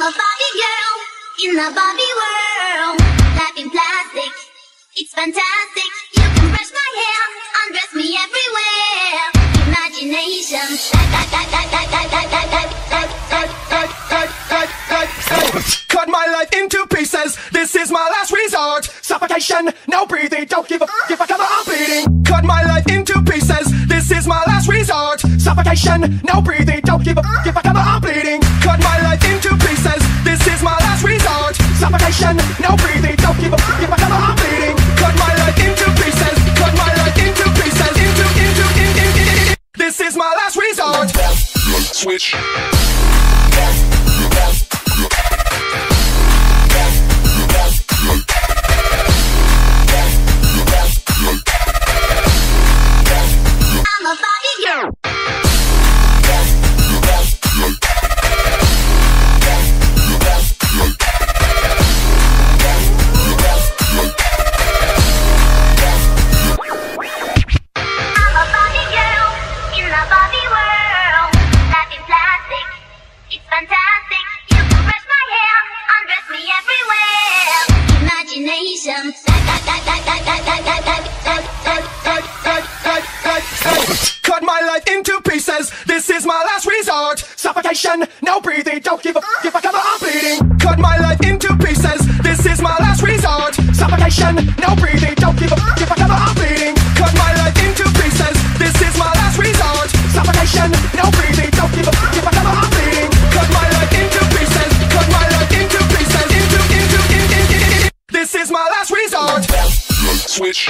I'm a Barbie girl in the Barbie world. Life in plastic, it's fantastic. You can brush my hair, undress me everywhere. Imagination. Cut my life into pieces. This is my last resort. Suffocation, no breathing. Don't give f- if I come out, I'm bleeding. Cut my life into pieces. This is my last resort. Suffocation, no breathing. Don't give f- if I come out, I'm bleeding. Switch. Suffocation, no breathing. Don't give a f- if I come out, I'm bleeding. Cut my life into pieces. This is my last resort. Suffocation, no breathing. Don't give a f- if I come out, I'm bleeding. Cut my life into pieces. This is my last resort. Suffocation, no breathing. Don't give a f- if I come out, I'm bleeding. Cut my life into pieces. Cut my life into pieces. Into into in in in. in. This is my last resort. Switch.